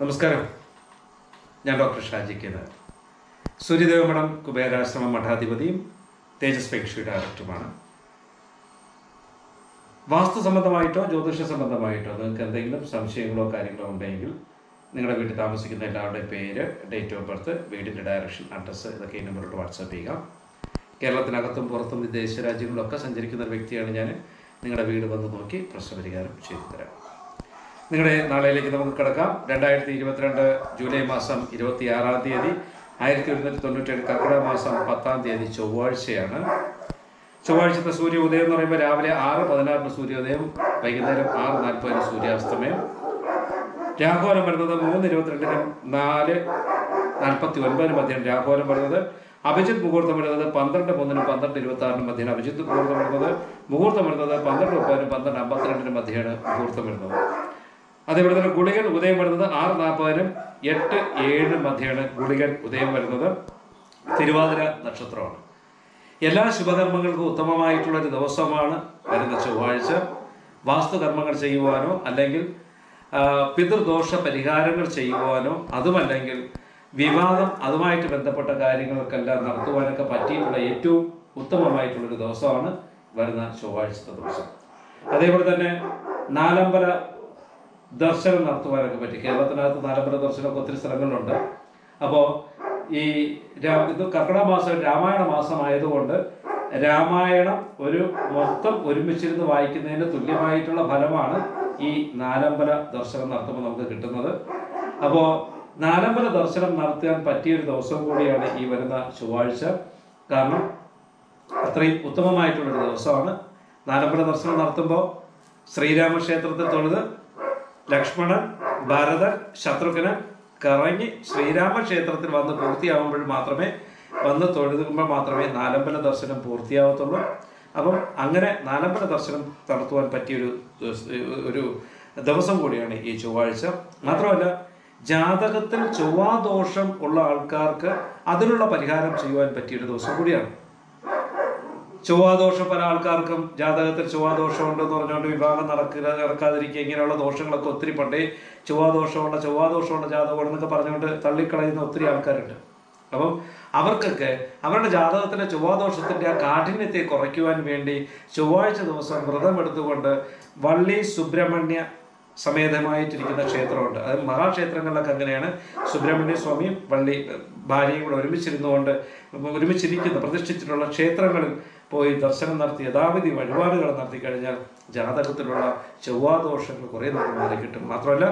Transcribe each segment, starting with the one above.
നമസ്കാരം. ഞാൻ doctor Shaji K Nair Suryadeva മഠം കുബേരാശ്രമ മഠാധിപതിയും തേജസ് പേക്ഷി ഡയറക്ടറുമാണ് വാസ്തു സംബന്ധമായിട്ടോ ജ്യോതിഷ സംബന്ധമായിട്ടോ നിങ്ങൾക്ക് എന്തെങ്കിലും സംശയങ്ങളോ കാര്യങ്ങളോ ഉണ്ടെങ്കിൽ നിങ്ങളുടെ വീട്ടിൽ താമസിക്കുന്ന എല്ലാവരുടെ പേര് ഡേറ്റ് ഓഫ് ബർത്ത് വീടിന്റെ ഡയറക്ഷൻ അഡ്രസ്സ് ഇതൊക്കെ ഈ നമ്പറിലോട്ട് വാട്സാപ്പ് ചെയ്യുക. കേരളത്തിനകത്തും പുറത്തും വിദേശ രാജ്യങ്ങളിലൊക്കെ സഞ്ചരിക്കുന്ന ഒരു വ്യക്തിയാണ് ഞാൻ. നിങ്ങളുടെ വീട് വന്ന് നോക്കി പ്രശ്നപരിഹാരം ചെയ്തു തരാം. നിങ്ങളുടെ നാളെയിലേക്ക് നമുക്ക് കിടക്കാം. രണ്ടായിരത്തി ഇരുപത്തിരണ്ട് ജൂലൈ മാസം ഇരുപത്തി ആറാം തീയതി ആയിരത്തി ഒരുന്നൂറ്റി തൊണ്ണൂറ്റേഴ് കർക്കിടക മാസം പത്താം തീയതി ചൊവ്വാഴ്ചയാണ്. ചൊവ്വാഴ്ചത്തെ സൂര്യ ഉദയം എന്ന് പറയുമ്പോൾ രാവിലെ ആറ് പതിനാറിന് സൂര്യോദയം വൈകുന്നേരം ആറ് നാൽപ്പതിന് സൂര്യാസ്തമയം. രാഘോലം വരുന്നത് മൂന്ന് ഇരുപത്തിരണ്ടിനും നാല് നാൽപ്പത്തി ഒൻപതിന് മധ്യം രാഘോലം വരുന്നത്. അഭിജിത് മുഹൂർത്തം വരുന്നത് പന്ത്രണ്ട് മൂന്നിനും പന്ത്രണ്ട് ഇരുപത്തി ആറിനും മധ്യമാണ് അഭിജിത്ത് മുഹൂർത്തം വരുന്നത്. മുഹൂർത്തം വരുന്നത് പന്ത്രണ്ട് മുപ്പതിനും പന്ത്രണ്ട് അമ്പത്തിരണ്ടിനും മധ്യമാണ് മുഹൂർത്തം വരുന്നത്. അതേപോലെ തന്നെ ഗുളികൻ ഉദയം വരുന്നത് ആറ് നാൽപ്പതിനും എട്ട് ഏഴ് മധ്യയാണ് ഗുളികൻ ഉദയം വരുന്നത്. തിരുവാതിര നക്ഷത്രമാണ്. എല്ലാ ശുഭകർമ്മങ്ങൾക്കും ഉത്തമമായിട്ടുള്ള ഒരു ദിവസമാണ് വരുന്ന ചൊവ്വാഴ്ച. വാസ്തുകർമ്മങ്ങൾ ചെയ്യുവാനോ അല്ലെങ്കിൽ പിതൃദോഷ പരിഹാരങ്ങൾ ചെയ്യുവാനോ അതുമല്ലെങ്കിൽ വിവാദം അതുമായിട്ട് ബന്ധപ്പെട്ട കാര്യങ്ങൾക്കെല്ലാം നടത്തുവാനൊക്കെ പറ്റിയിട്ടുള്ള ഏറ്റവും ഉത്തമമായിട്ടുള്ളൊരു ദിവസമാണ് വരുന്ന ചൊവ്വാഴ്ചത്തെ ദിവസം. അതേപോലെ തന്നെ നാലമ്പല ദർശനം നടത്തുവാനൊക്കെ പറ്റി. കേരളത്തിനകത്ത് നാലമ്പല ദർശനമൊക്കെ ഒത്തിരി സ്ഥലങ്ങളുണ്ട് അപ്പോൾ ഈ ഇത് കർക്കിടക മാസം രാമായണ മാസമായതുകൊണ്ട് രാമായണം ഒരു മൊത്തം ഒരുമിച്ചിരുന്ന് വായിക്കുന്നതിന് തുല്യമായിട്ടുള്ള ഫലമാണ് ഈ നാലമ്പല ദർശനം നടത്തുമ്പോൾ നമുക്ക് കിട്ടുന്നത്. അപ്പോൾ നാലമ്പല ദർശനം നടത്താൻ പറ്റിയൊരു ദിവസം കൂടിയാണ് ഈ വരുന്ന ചൊവ്വാഴ്ച. കാരണം അത്രയും ഉത്തമമായിട്ടുള്ളൊരു ദിവസമാണ് നാലമ്പല ദർശനം നടത്തുമ്പോൾ ശ്രീരാമക്ഷേത്രത്തിൽ തൊഴുത് ലക്ഷ്മണൻ ഭരതൻ ശത്രുഘ്നൻ കറങ്ങി ശ്രീരാമക്ഷേത്രത്തിൽ വന്ന് പൂർത്തിയാവുമ്പോൾ മാത്രമേ വന്ന് തൊഴുതുമ്പോൾ മാത്രമേ നാലമ്പല ദർശനം പൂർത്തിയാവത്തുള്ളൂ. അപ്പം അങ്ങനെ നാലമ്പല ദർശനം നടത്തുവാൻ പറ്റിയൊരു ഒരു ദിവസം കൂടിയാണ് ഈ ചൊവ്വാഴ്ച. മാത്രമല്ല ജാതകത്തിൽ ചൊവ്വാദോഷം ഉള്ള ആൾക്കാർക്ക് അതിനുള്ള പരിഹാരം ചെയ്യുവാൻ പറ്റിയൊരു ദിവസം കൂടിയാണ്. ചൊവ്വാദോഷം പല ആൾക്കാർക്കും ജാതകത്തിൽ ചൊവ്വാദോഷം ഉണ്ടെന്ന് പറഞ്ഞുകൊണ്ട് വിവാഹം നടക്കുക നടക്കാതിരിക്കുക ഇങ്ങനെയുള്ള ദോഷങ്ങളൊക്കെ ഒത്തിരി പണ്ടേ ചൊവ്വാദോഷമുള്ള ചൊവ്വാദോഷമുള്ള ജാതകം എന്നൊക്കെ പറഞ്ഞുകൊണ്ട് തള്ളിക്കളയുന്ന ഒത്തിരി ആൾക്കാരുണ്ട്. അപ്പം അവർക്കൊക്കെ അവരുടെ ജാതകത്തിലെ ചൊവ്വാദോഷത്തിന്റെ ആ കാഠിന്യത്തെ കുറയ്ക്കുവാൻ വേണ്ടി ചൊവ്വാഴ്ച ദിവസം വ്രതം എടുത്തുകൊണ്ട് വള്ളി സുബ്രഹ്മണ്യ സമേതമായിട്ടിരിക്കുന്ന ക്ഷേത്രമുണ്ട്. അത് മഹാക്ഷേത്രങ്ങളിലൊക്കെ അങ്ങനെയാണ്. സുബ്രഹ്മണ്യ സ്വാമിയും വള്ളി ഭാര്യയും കൂടെ ഒരുമിച്ചിരുന്നുകൊണ്ട് ഒരുമിച്ചിരിക്കുന്ന പ്രതിഷ്ഠിച്ചിട്ടുള്ള ക്ഷേത്രങ്ങളിൽ പോയി ദർശനം നടത്തി യഥാവിധി വഴിപാടുകൾ നടത്തി കഴിഞ്ഞാൽ ജാതകത്തിലുള്ള ചൊവ്വാദോഷങ്ങൾ കുറേ നമുക്ക് മാറി കിട്ടും. മാത്രമല്ല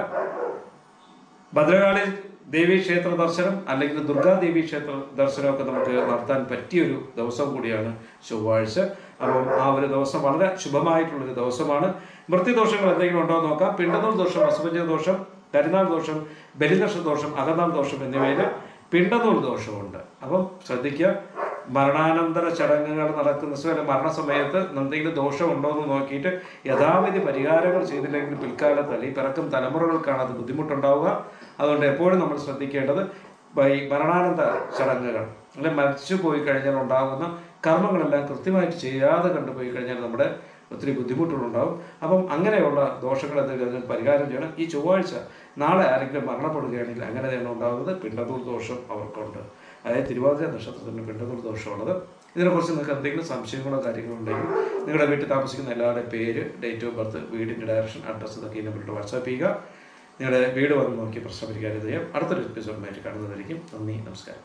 ഭദ്രകാളി ദേവി ക്ഷേത്ര ദർശനം അല്ലെങ്കിൽ ദുർഗാദേവി ക്ഷേത്ര ദർശനമൊക്കെ നമുക്ക് നടത്താൻ പറ്റിയൊരു ദിവസം കൂടിയാണ് ചൊവ്വാഴ്ച. അപ്പം ആ ഒരു ദിവസം വളരെ ശുഭമായിട്ടുള്ളൊരു ദിവസമാണ്. മൃത്യുദോഷങ്ങൾ എന്തെങ്കിലും ഉണ്ടോ എന്ന് നോക്കാം. പിണ്ടനൂർ ദോഷം അസുഭജ ദോഷം കരുനാൾ ദോഷം ബലിദർശ ദോഷം അകനാൾ ദോഷം എന്നിവയിൽ പിണ്ടനൂർ ദോഷമുണ്ട്. അപ്പം ശ്രദ്ധിക്കുക മരണാനന്തര ചടങ്ങുകൾ നടക്കുന്ന സമയം മരണസമയത്ത് എന്തെങ്കിലും ദോഷമുണ്ടോ എന്ന് നോക്കിയിട്ട് യഥാവിധി പരിഹാരങ്ങൾ ചെയ്തില്ലെങ്കിൽ പിൽക്കാലത്ത് അല്ലെങ്കിൽ പിറക്കും തലമുറകൾക്കാണ് അത് ബുദ്ധിമുട്ടുണ്ടാവുക. അതുകൊണ്ട് എപ്പോഴും നമ്മൾ ശ്രദ്ധിക്കേണ്ടത് ഈ മരണാനന്തര ചടങ്ങുകൾ അല്ലെങ്കിൽ മരിച്ചു പോയി കഴിഞ്ഞാൽ ഉണ്ടാകുന്ന കർമ്മങ്ങളെല്ലാം കൃത്യമായിട്ട് ചെയ്യാതെ കണ്ടുപോയി കഴിഞ്ഞാൽ നമ്മുടെ ഒത്തിരി ബുദ്ധിമുട്ടുകളുണ്ടാവും. അപ്പം അങ്ങനെയുള്ള ദോഷങ്ങൾ എന്തെങ്കിലും പരിഹാരം ചെയ്യണം. ഈ ചൊവ്വാഴ്ച നാളെ ആരെങ്കിലും മരണപ്പെടുകയാണെങ്കിൽ അങ്ങനെ തന്നെ ഉണ്ടാകുന്നത് പിണ്ടതൂർ ദോഷം അവർക്കുണ്ട്. അതായത് തിരുവാതിര നക്ഷത്രത്തിന് പിണ്ടതൂർ ദോഷമുള്ളത്. ഇതിനെക്കുറിച്ച് നിങ്ങൾക്ക് എന്തെങ്കിലും സംശയങ്ങളോ കാര്യങ്ങളോ ഉണ്ടെങ്കിൽ നിങ്ങളുടെ വീട്ടിൽ താമസിക്കുന്ന എല്ലാവരുടെ പേര് ഡേറ്റ് ഓഫ് ബർത്ത് വീടിന്റെ ഡയറക്ഷൻ അഡ്രസ്സ് ഇതൊക്കെ ഈ നമ്പറിൽ വാട്സാപ്പ് ചെയ്യുക. നിങ്ങളുടെ വീട് വന്ന് നോക്കി പ്രശ്നം പരിഹാരം ചെയ്യാം. അടുത്തൊരു എപ്പിസോഡുമായിട്ട് കാണുന്നതായിരിക്കും. നന്ദി നമസ്കാരം.